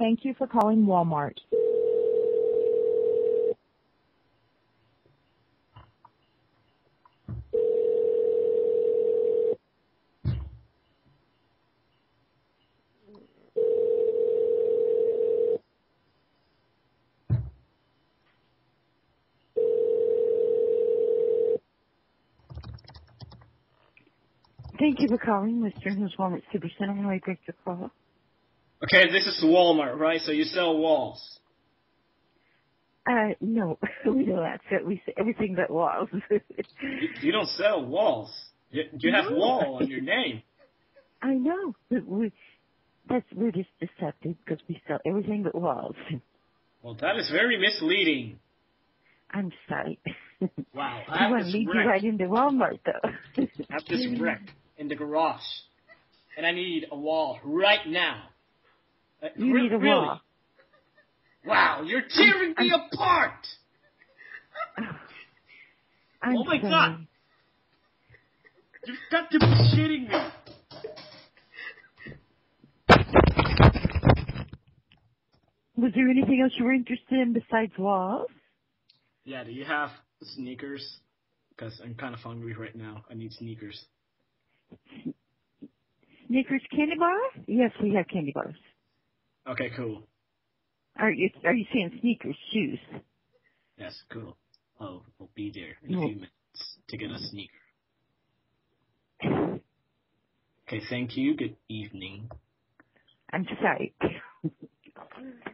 Thank you for calling Walmart. Thank you for calling Mr. Who's Walmart Supercenter. How may I direct your call? Okay, this is Walmart, right? So you sell walls. Uh, no, we don't to. We everything but walls. You, you don't sell walls. You, you have No. wall on your name. I know, but we, that's, we're just deceptive because we sell everything but walls. Well, that is very misleading. I'm sorry. Wow, I want to lead you right into Walmart though. I have this wreck in the garage, and I need a wall right now. You need a really? wall. Wow, you're tearing me apart. I'm Oh my sorry. God. You've got to be shitting me. Was there anything else you were interested in besides walls? Yeah, do you have sneakers? Because I'm kind of hungry right now. I need sneakers. Snickers candy bar? Yes, we have candy bars. Okay, cool. Are you are you saying sneakers, shoes? Yes, cool. Oh, we'll be there in a mm-hmm. few minutes to get a sneaker. Okay, thank you. Good evening. I'm sorry.